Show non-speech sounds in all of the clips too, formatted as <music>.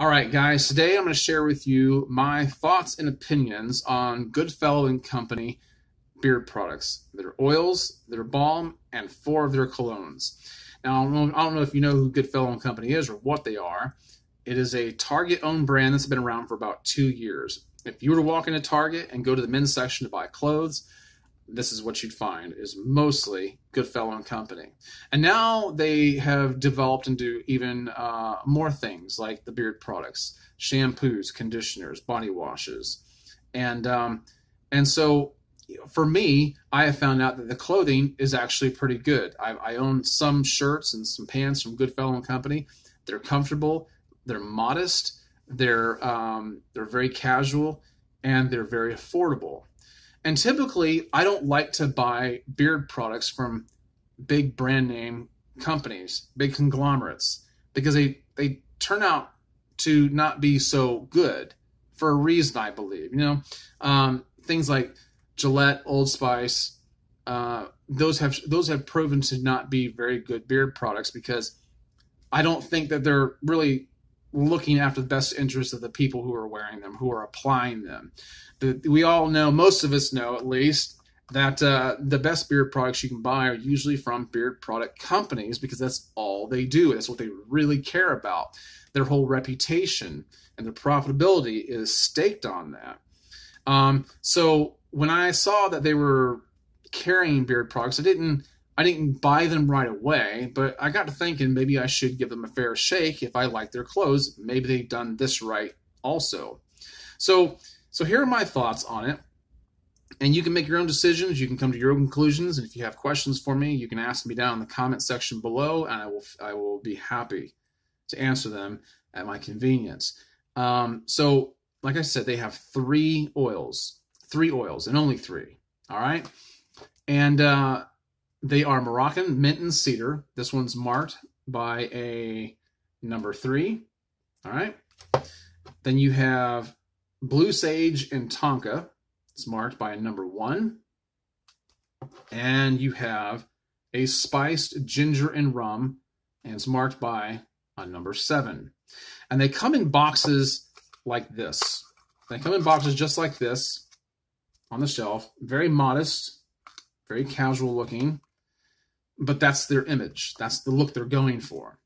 All right, guys, today I'm going to share with you my thoughts and opinions on Goodfellow and Company beard products, their oils, their balm, and four of their colognes. Now, I don't know, if you know who Goodfellow and Company is or what they are. It is a Target owned brand that's been around for about two years. If you were to walk into Target and go to the men's section to buy clothes, this is what you'd find is mostly Goodfellow and Company. And now they have developed into even uh, more things like the beard products, shampoos, conditioners, body washes, and um, and so for me, I have found out that the clothing is actually pretty good. I, I own some shirts and some pants from Goodfellow and Company. They're comfortable, they're modest, they're um, they're very casual, and they're very affordable and typically, I don't like to buy beard products from big brand name companies, big conglomerates, because they, they turn out to not be so good for a reason, I believe. You know, um, things like Gillette, Old Spice, uh, those have those have proven to not be very good beard products because I don't think that they're really looking after the best interests of the people who are wearing them, who are applying them. The, we all know, most of us know at least, that uh, the best beard products you can buy are usually from beard product companies because that's all they do. That's what they really care about. Their whole reputation and their profitability is staked on that. Um, so when I saw that they were carrying beard products, I didn't I didn't buy them right away, but I got to thinking maybe I should give them a fair shake if I like their clothes. Maybe they've done this right also. So, so here are my thoughts on it. And you can make your own decisions. You can come to your own conclusions. And if you have questions for me, you can ask me down in the comment section below, and I will I will be happy to answer them at my convenience. Um, so, like I said, they have three oils, three oils, and only three. All right, and uh, they are Moroccan mint and cedar. This one's marked by a number three. All right. Then you have blue sage and tonka. It's marked by a number one. And you have a spiced ginger and rum, and it's marked by a number seven. And they come in boxes like this. They come in boxes just like this on the shelf. Very modest, very casual looking but that's their image. That's the look they're going for.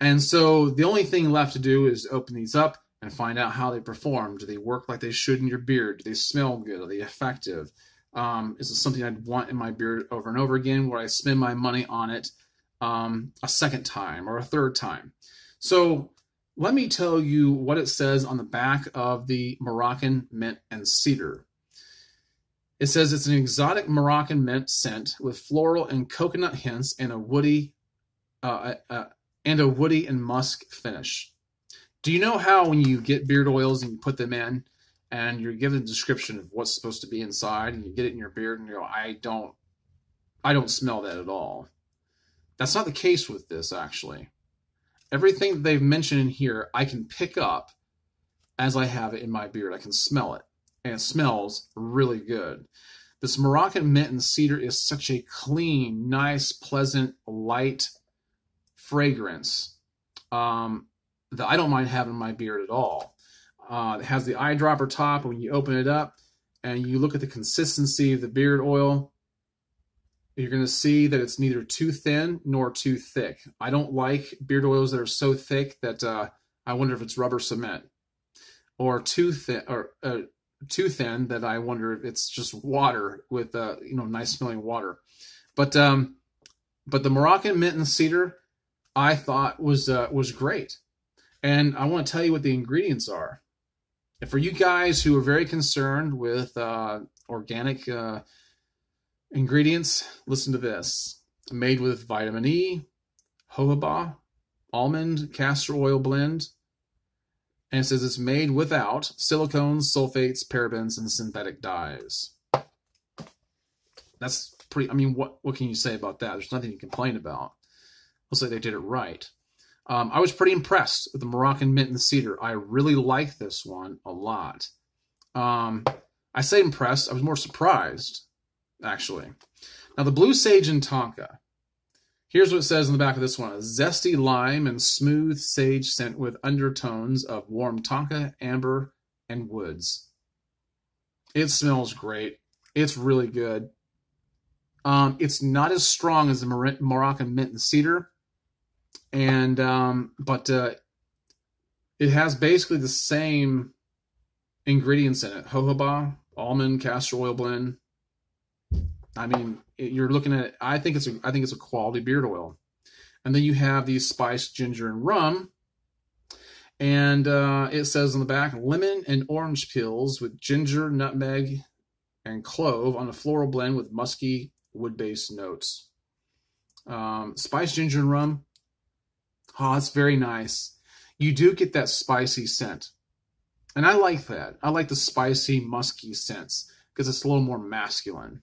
And so the only thing left to do is open these up and find out how they perform. Do they work like they should in your beard? Do they smell good? Are they effective? Um, is it something I'd want in my beard over and over again? Would I spend my money on it um, a second time or a third time? So let me tell you what it says on the back of the Moroccan mint and cedar. It says it's an exotic Moroccan mint scent with floral and coconut hints and a woody, uh, uh, uh, and a woody and musk finish. Do you know how when you get beard oils and you put them in, and you're given a description of what's supposed to be inside, and you get it in your beard, and you go, I don't, I don't smell that at all. That's not the case with this actually. Everything they've mentioned in here, I can pick up as I have it in my beard. I can smell it and it smells really good. This Moroccan mint and cedar is such a clean, nice, pleasant, light fragrance um, that I don't mind having my beard at all. Uh, it has the eyedropper top. When you open it up and you look at the consistency of the beard oil, you're going to see that it's neither too thin nor too thick. I don't like beard oils that are so thick that uh, I wonder if it's rubber cement, or too thin, or uh, too thin that I wonder if it's just water with uh, you know nice smelling water. But um, but the Moroccan mint and cedar I thought was uh, was great, and I want to tell you what the ingredients are. And for you guys who are very concerned with uh, organic uh, ingredients, listen to this: made with vitamin E, jojoba, almond castor oil blend, and it says it's made without silicones, sulfates, parabens, and synthetic dyes. That's pretty. I mean, what what can you say about that? There's nothing to complain about. Looks like they did it right. Um, I was pretty impressed with the Moroccan mint and cedar. I really like this one a lot. Um, I say impressed. I was more surprised, actually. Now the blue sage and tonka. Here's what it says in the back of this one: a zesty lime and smooth sage scent with undertones of warm tonka, amber, and woods. It smells great. It's really good. Um, it's not as strong as the Moroccan mint and cedar, and um, but uh, it has basically the same ingredients in it: jojoba, almond, castor oil blend. I mean, you're looking at. I think it's a. I think it's a quality beard oil, and then you have these spice, ginger, and rum. And uh, it says on the back, lemon and orange peels with ginger, nutmeg, and clove on a floral blend with musky wood-based notes. Um, spice, ginger, and rum. Oh, it's very nice. You do get that spicy scent. And I like that. I like the spicy, musky scents because it's a little more masculine,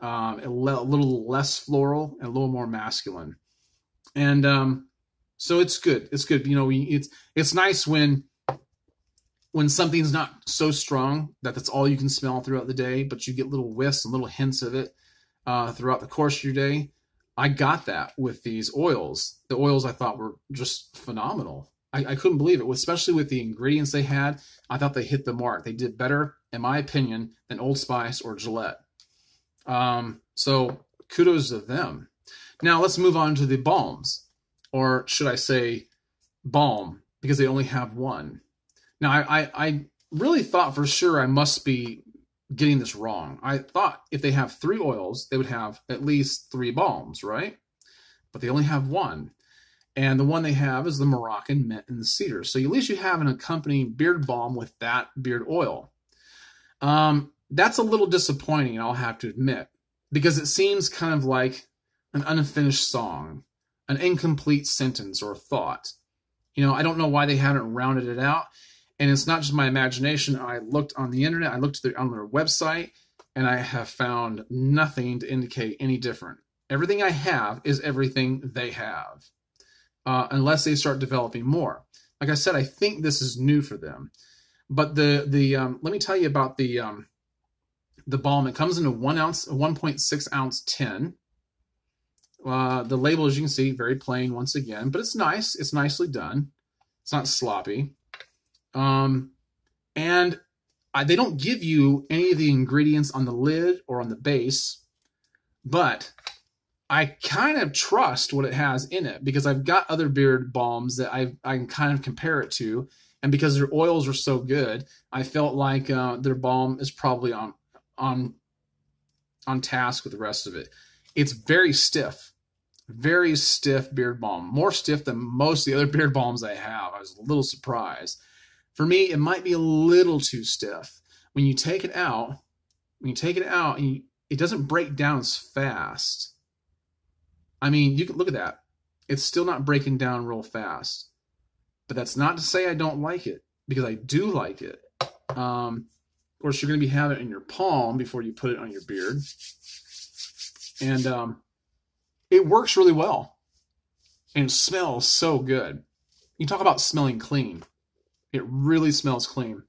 um, a, le- a, little less floral, and a little more masculine. And um, so it's good. It's good. You know, it's it's nice when when something's not so strong that that's all you can smell throughout the day, but you get little whiffs and little hints of it uh, throughout the course of your day. I got that with these oils. The oils I thought were just phenomenal. I, I couldn't believe it, especially with the ingredients they had. I thought they hit the mark. They did better, in my opinion, than Old Spice or Gillette. Um, so kudos to them. Now let's move on to the balms, or should I say balm, because they only have one. Now I, I, I really thought for sure I must be getting this wrong. I thought if they have three oils, they would have at least three balms, right? But they only have one. And the one they have is the Moroccan mint and the cedar. So at least you have an accompanying beard balm with that beard oil. Um, that's a little disappointing, I'll have to admit, because it seems kind of like an unfinished song, an incomplete sentence or thought. You know, I don't know why they haven't rounded it out. And it's not just my imagination. I looked on the internet, I looked on their website, and I have found nothing to indicate any different. Everything I have is everything they have uh, unless they start developing more. Like I said, I think this is new for them. But the the um, let me tell you about the um, the balm. It comes in a one ounce, a one point six ounce tin. Uh, the label, as you can see, very plain once again, but it's nice. It's nicely done. It's not sloppy. Um, and I, they don't give you any of the ingredients on the lid or on the base, but I kind of trust what it has in it because I've got other beard balms that I I can kind of compare it to, and because their oils are so good, I felt like uh, their balm is probably on on on task with the rest of it. It's very stiff, very stiff beard balm, more stiff than most of the other <laughs> beard balms I have. I was a little surprised. For me, it might be a little too stiff. When you take it out, when you take it out, you, it doesn't break down as fast I mean, you can look at that. It's still not breaking down real fast. But that's not to say I don't like it, because I do like it. Um, course, you're going to be having it in your palm before you put it on your beard. And um, it works really well. And smells so good. You talk about smelling clean. It really smells clean.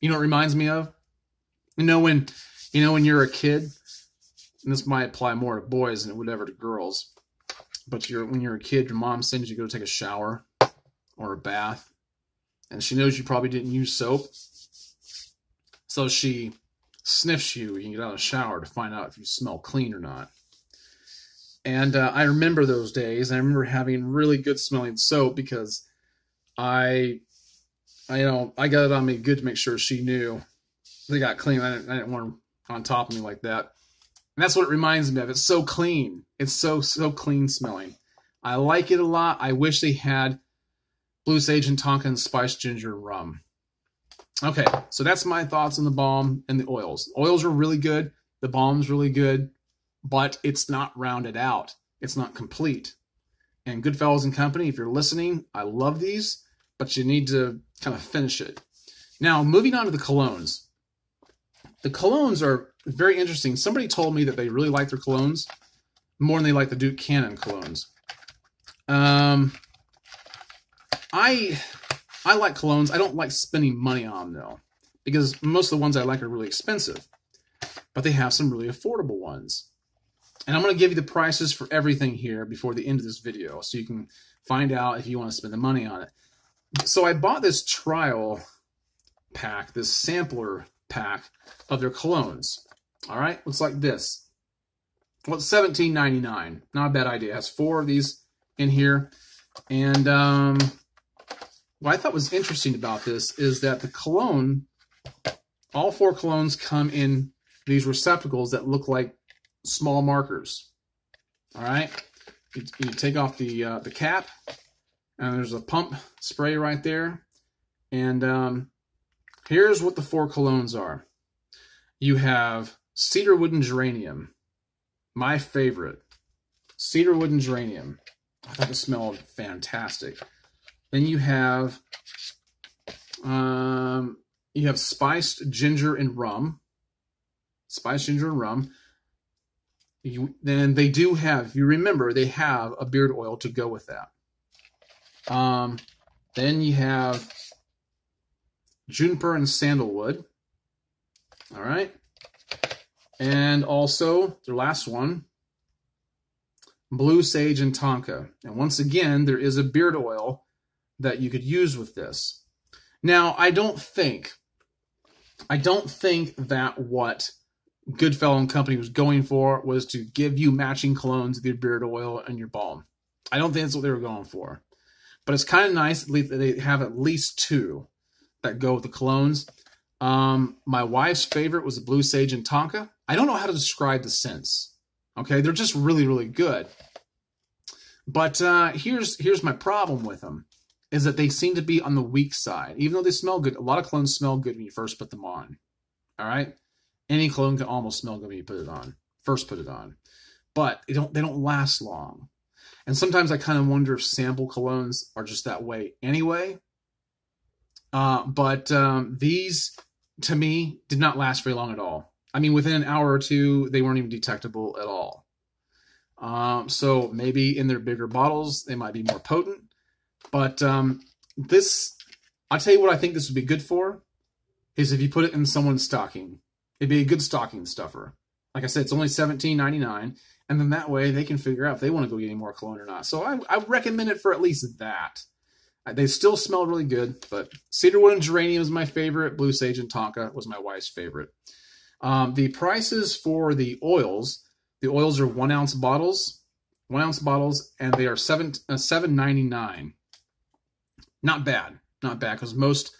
You know, it reminds me of. You know when, you know when you're a kid and this might apply more to boys than it would ever to girls. But you're when you're a kid, your mom sends you to go take a shower or a bath, and she knows you probably didn't use soap, so she sniffs you you get out of the shower to find out if you smell clean or not. And uh, I remember those days. I remember having really good smelling soap because I, I you know, I got it on me good to make sure she knew they got clean. I didn't, I didn't want them on top of me like that. And that's what it reminds me of. It's so clean. It's so, so clean smelling. I like it a lot. I wish they had Blue Sage and Tonka Spice Ginger Rum. Okay, so that's my thoughts on the balm and the oils. Oils are really good. The balm's really good, but it's not rounded out. It's not complete. And Goodfellows and Company, if you're listening, I love these, but you need to kind of finish it. Now, moving on to the colognes. The colognes are very interesting. Somebody told me that they really like their colognes more than they like the Duke Cannon colognes. Um, I I like colognes. I don't like spending money on them though, because most of the ones I like are really expensive, but they have some really affordable ones. And I'm going to give you the prices for everything here before the end of this video so you can find out if you want to spend the money on it. So I bought this trial pack, this sampler pack of their colognes. All right, looks like this. Well, it's $17.99. Not a bad idea. It has four of these in here. And um, what I thought was interesting about this is that the cologne, all four colognes come in these receptacles that look like small markers. All right, you, you take off the uh, the cap, and there's a pump spray right there. And um, here's what the four colognes are. You have cedarwood and geranium, my favorite. Cedarwood and geranium. I thought it smelled fantastic. Then you have um, you have spiced ginger and rum. Spiced ginger and rum. You, then they do have, you remember, they have a beard oil to go with that. Um, then you have juniper and sandalwood. All right. And also, their last one, blue sage and tonka. And once again, there is a beard oil that you could use with this. Now, I don't think, I don't think that what Goodfellow and Company was going for was to give you matching colognes with your beard oil and your balm. I don't think that's what they were going for. But it's kind of nice at least that they have at least two that go with the colognes. Um, my wife's favorite was the Blue Sage and Tonka. I don't know how to describe the scents. Okay, they're just really, really good. But uh, here's here's my problem with them is that they seem to be on the weak side. Even though they smell good, a lot of colognes smell good when you first put them on. All right, any cologne can almost smell good when you put it on. First put it on, but they don't they don't last long. And sometimes I kind of wonder if sample colognes are just that way anyway. Uh, but um, these, to me, did not last very long at all. I mean, within an hour or two, they weren't even detectable at all. Um, so maybe in their bigger bottles, they might be more potent. But um, this, I'll tell you what I think this would be good for, is if you put it in someone's stocking. It'd be a good stocking stuffer. Like I said, it's only seventeen ninety nine, and then that way they can figure out if they want to go get any more cologne or not. So I, I recommend it for at least that. They still smell really good, but cedarwood and geranium is my favorite. Blue sage and tonka was my wife's favorite. Um, the prices for the oils, the oils are one ounce bottles, one ounce bottles, and they are seven uh, seven ninety nine. Not bad, not bad, because most,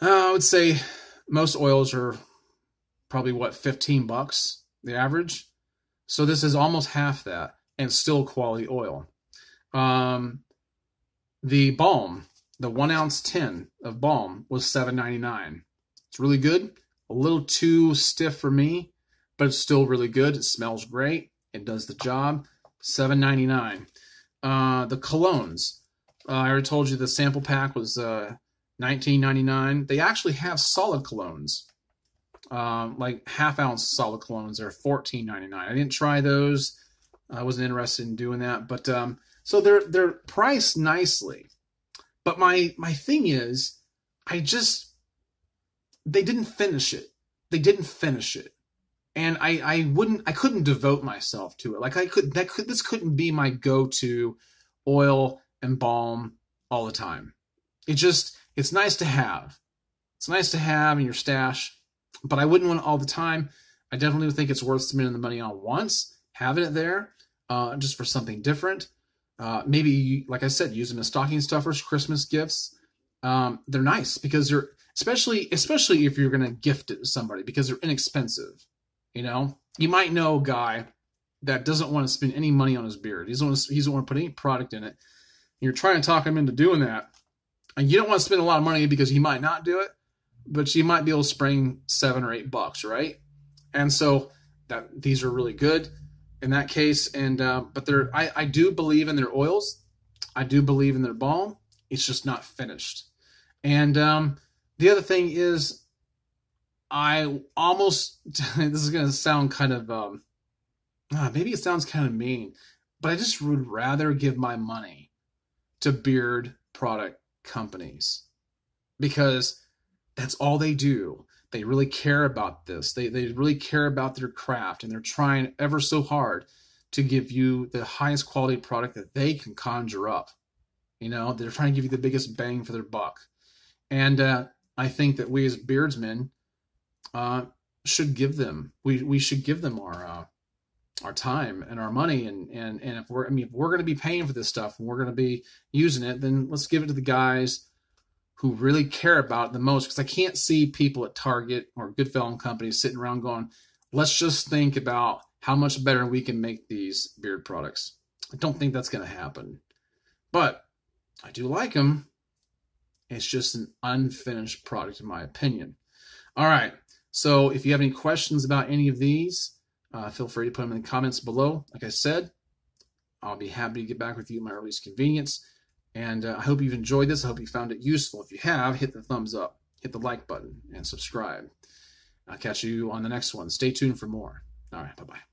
uh, I would say, most oils are probably what fifteen bucks the average. So this is almost half that, and still quality oil. Um, the balm, the one ounce tin of balm, was seven ninety nine. It's really good a little too stiff for me, but it's still really good. It smells great. It does the job. Seven ninety nine. Uh, the colognes. Uh, I already told you the sample pack was uh, nineteen ninety nine. They actually have solid colognes, um, like half ounce solid colognes. Ninety nine. I didn't try those. I wasn't interested in doing that, but um, so they're they're priced nicely. But my my thing is, I just they didn't finish it. They didn't finish it. And I, I wouldn't I couldn't devote myself to it. Like I could that could this couldn't be my go-to oil and balm all the time. It just it's nice to have. It's nice to have in your stash, but I wouldn't want it all the time. I definitely think it's worth spending the money on once, having it there, uh, just for something different. Uh, maybe, like I said, use them as stocking stuffers, Christmas gifts. Um, they're nice because they're especially especially if you're going to gift it to somebody because they're inexpensive. You know, you might know a guy that doesn't want to spend any money on his beard. He doesn't want to, he doesn't want to put any product in it. You're trying to talk him into doing that, and you don't want to spend a lot of money because he might not do it, but you might be able to spring seven or eight bucks, right? And so that these are really good in that case. And uh, but they're I, I do believe in their oils. I do believe in their balm. It's just not finished. And um, the other thing is, I almost, <laughs> this is going to sound kind of, um, ah, maybe it sounds kind of mean, but I just would rather give my money to beard product companies because that's all they do. they really care about this. They they really care about their craft, and they're trying ever so hard to give you the highest quality product that they can conjure up. You know, they're trying to give you the biggest bang for their buck. And uh, I think that we as beardsmen uh, should give them we we should give them our uh, our time and our money and and and if we're I mean if we're going to be paying for this stuff and we're going to be using it, then let's give it to the guys who really care about it the most. Because I can't see people at Target or Goodfellow companies sitting around going, let's just think about how much better we can make these beard products. I don't think that's going to happen. But I do like them. It's just an unfinished product, in my opinion. All right. So if you have any questions about any of these, uh, feel free to put them in the comments below. Like I said, I'll be happy to get back with you at my earliest convenience. And uh, I hope you've enjoyed this. I hope you found it useful. If you have, hit the thumbs up, hit the like button, and subscribe. I'll catch you on the next one. Stay tuned for more. All right. Bye bye.